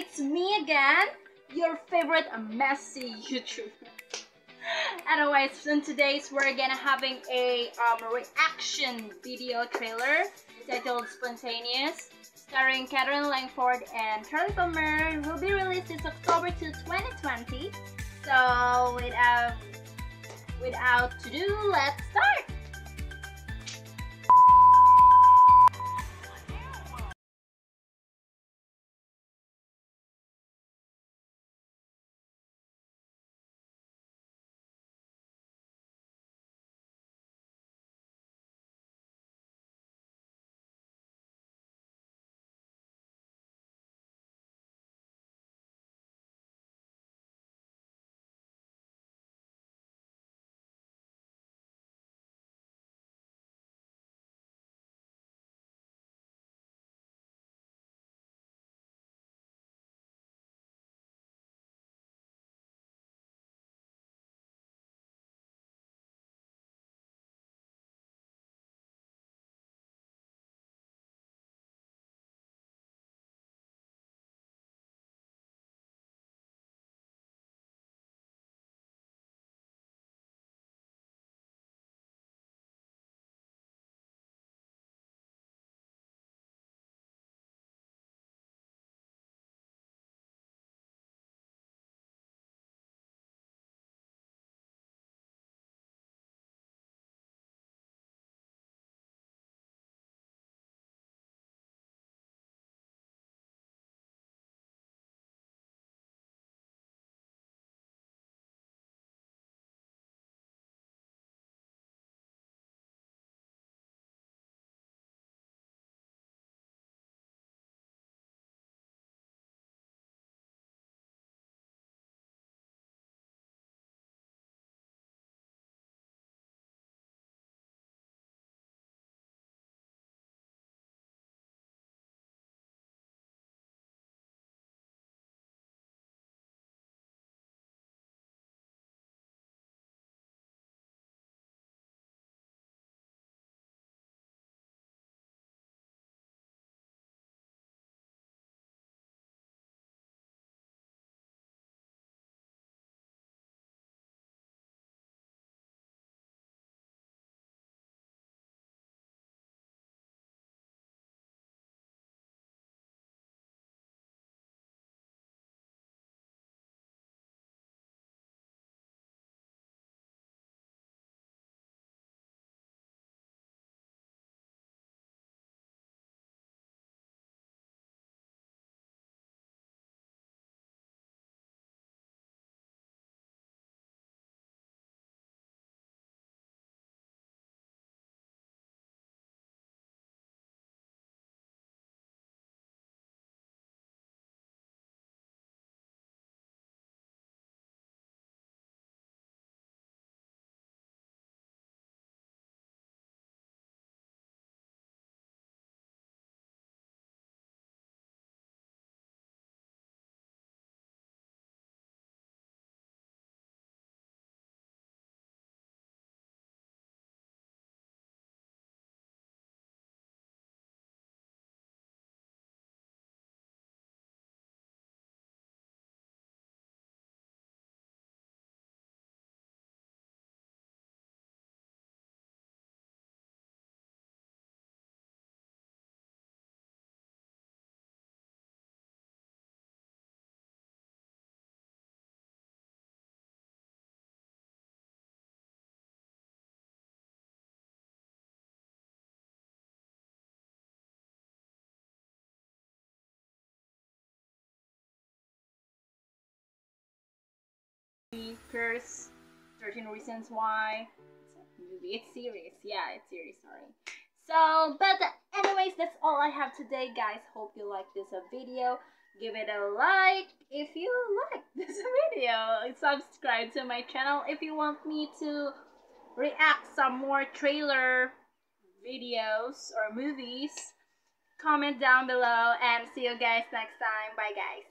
it's me again, your favorite messy YouTuber. Anyways, in today's we're gonna having a um, reaction video trailer titled Spontaneous, starring Katherine Langford and Charlie Plummer. Will be released this October 2, 2020. So without without to do, let's start. Curse, 13 Reasons Why. It's a movie. It's series. Yeah, it's series. Sorry. So, but anyways, that's all I have today, guys. Hope you like this uh, video. Give it a like if you like this video. Subscribe to my channel if you want me to react some more trailer videos or movies. Comment down below and see you guys next time. Bye, guys.